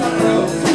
na prova.